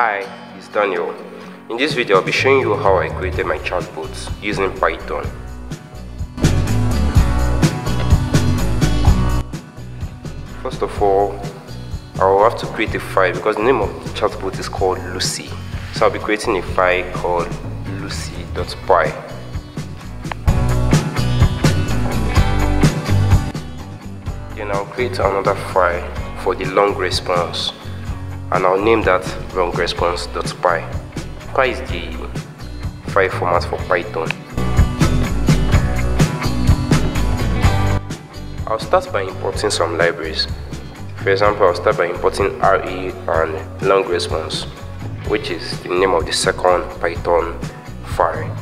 Hi, it's Daniel. In this video, I'll be showing you how I created my chatbots using Python. First of all, I will have to create a file because the name of the chatbot is called Lucy. So I'll be creating a file called lucy.py. Then I'll create another file for the long response and I'll name that long response.py. Py is the file format for Python. I'll start by importing some libraries. For example, I'll start by importing RE and long response, which is the name of the second Python file.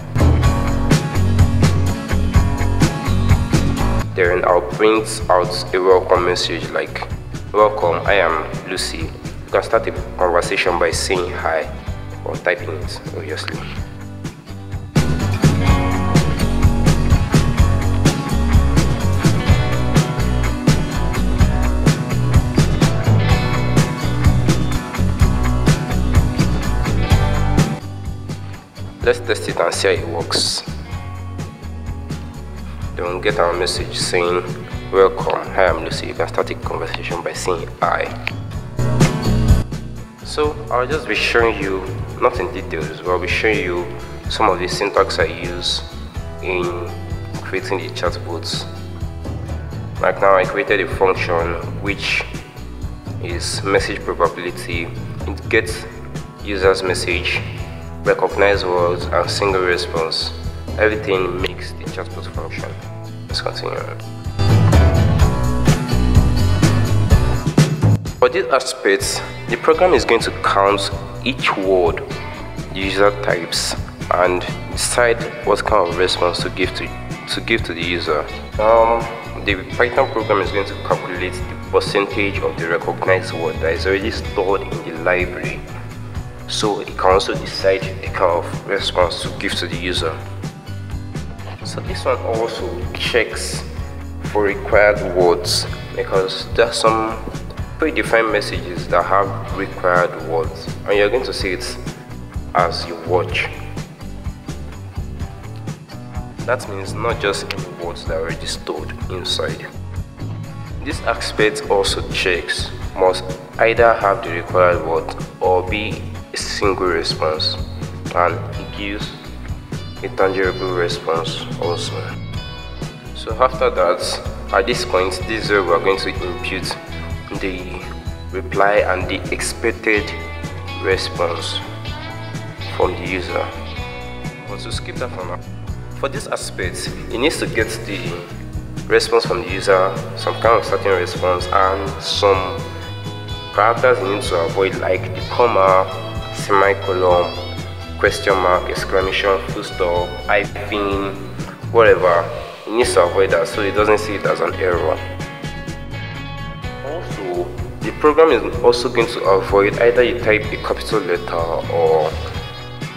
Then I'll print out a welcome message like, Welcome, I am Lucy. You can start a conversation by saying hi or typing it, obviously. Let's test it and see how it works. Then we'll get our message saying, Welcome, hi, I'm Lucy. You can start a conversation by saying I. So I'll just be showing you, not in details, but I'll be showing you some of the syntax I use in creating the chatbots. Like now I created a function which is message probability. It gets user's message, recognize words and single response. Everything makes the chatbot function. Let's continue. For these aspects, the program is going to count each word user types and decide what kind of response to give to to give to the user. Um, the Python program is going to calculate the percentage of the recognized word that is already stored in the library. So it can also decide the kind of response to give to the user. So this one also checks for required words because there are some predefined messages that have required words and you're going to see it as you watch. That means not just any words that are already stored inside. This aspect also checks must either have the required word or be a single response and it gives a tangible response also. So after that, at this point, this is where we are going to impute the reply and the expected response from the user. But to skip that for now, for this aspect, it needs to get the response from the user, some kind of certain response, and some characters you need to avoid, like the comma, semicolon, question mark, exclamation, full stop, hyphen, whatever. It needs to avoid that so it doesn't see it as an error. The program is also going to avoid either you type a capital letter or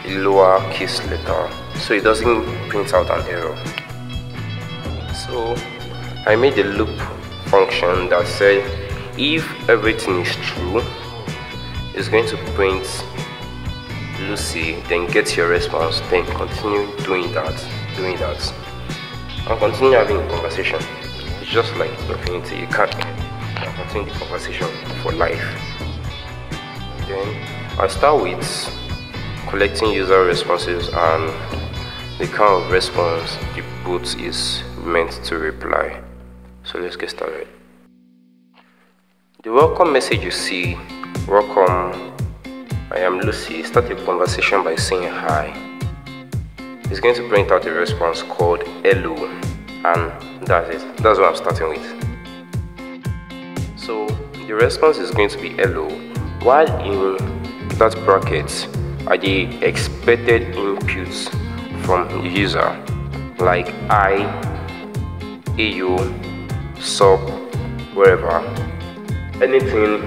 a lower case letter so it doesn't print out an error. So I made a loop function that said if everything is true, it's going to print Lucy, then get your response, then continue doing that, doing that, and continue having a conversation. It's just like infinity, you can't continue the conversation for life. Then I start with collecting user responses and the kind of response the bot is meant to reply. So let's get started. The welcome message you see, welcome, I am Lucy, start a conversation by saying hi. It's going to print out a response called hello and that's it. That's what I'm starting with. The response is going to be hello while in that bracket are the expected inputs from the user like I, EU, sub, wherever. Anything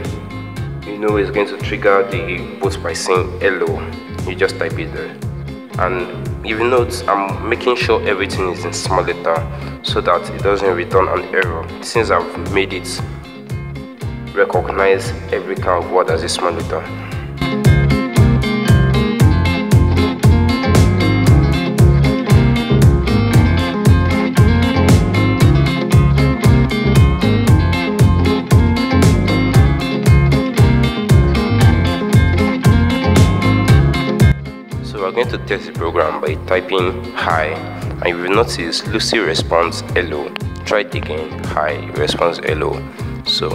you know is going to trigger the bot by saying hello, you just type it there. And if you note, I'm making sure everything is in small letter so that it doesn't return an error since I've made it recognize every kind of word as this man letter. So we're going to test the program by typing hi and you will notice Lucy responds hello. Try it again, hi, responds hello. So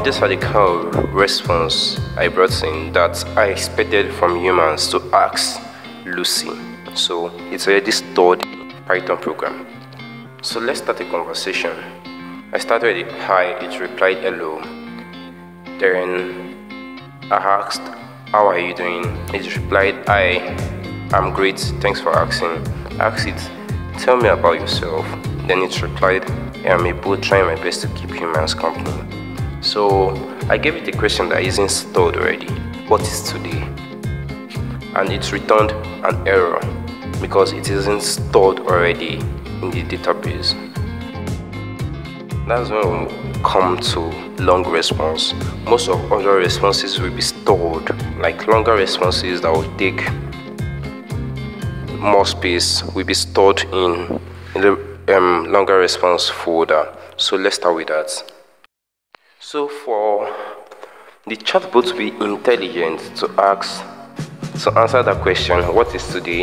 Um, these are the kind of response I brought in that I expected from humans to ask Lucy. So it's already stored Python program. So let's start a conversation. I started hi, it replied hello. Then I asked, how are you doing? It replied, hi, I'm great, thanks for asking. I asked it, tell me about yourself. Then it replied, I'm a able trying my best to keep humans company. So I gave it a question that isn't stored already. What is today? And it returned an error because it isn't stored already in the database. That's when we come to long response. Most of other responses will be stored, like longer responses that will take more space will be stored in, in the um, longer response folder. So let's start with that. So for the chatbot to be intelligent to ask to answer that question, what is today?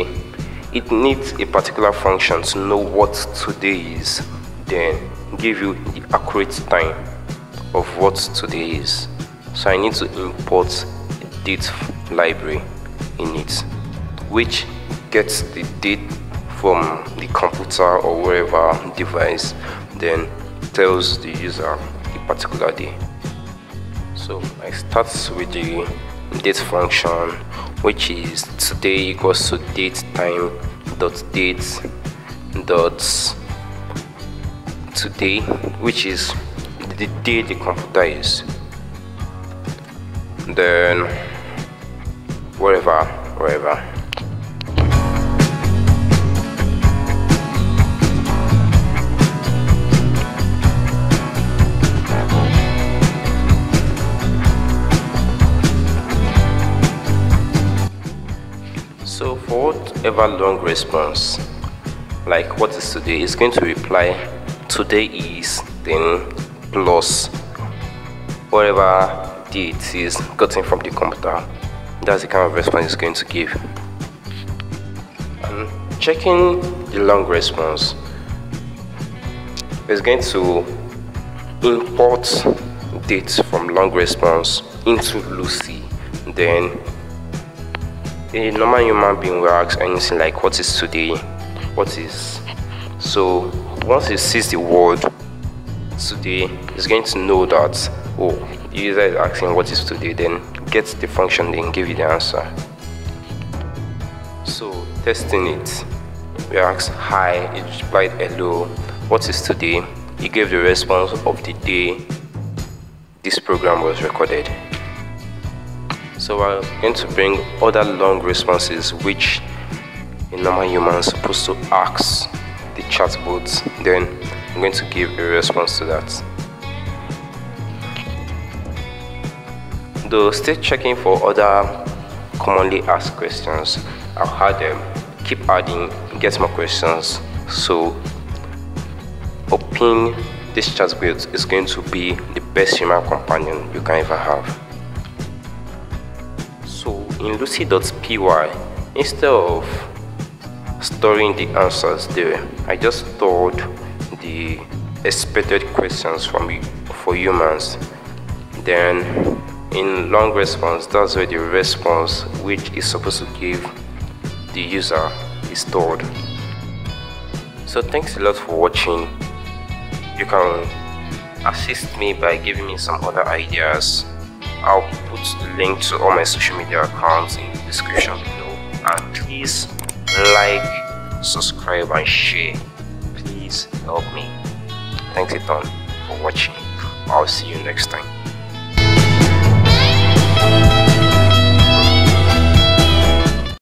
It needs a particular function to know what today is, then give you the accurate time of what today is. So I need to import a date library in it, which gets the date from the computer or wherever device, then tells the user particular day. So I start with the date function, which is today equals to date time dot date dot today, which is the day the computer is. Then wherever, wherever. Whatever long response, like what is today, is going to reply today is then plus whatever date is gotten from the computer. That's the kind of response it's going to give. And checking the long response is going to import dates from long response into Lucy. Then a normal human being will ask anything like what is today? What is so once he sees the word today he's going to know that oh the user is asking what is today then gets the function then give you the answer. So testing it. We asked hi it replied hello what is today? It gave the response of the day this program was recorded so we're going to bring other long responses which a normal human is supposed to ask the chatbot. Then I'm going to give a response to that. Though still checking for other commonly asked questions, I'll add them, keep adding, get more questions. So hoping this chatbot is going to be the best human companion you can ever have in lucy.py instead of storing the answers there. I just stored the expected questions from for humans. Then in long response that's where the response which is supposed to give the user is stored. So thanks a lot for watching. You can assist me by giving me some other ideas I'll put the link to all my social media accounts in the description below. And please like, subscribe and share. Please help me. Thanks a ton for watching. I'll see you next time.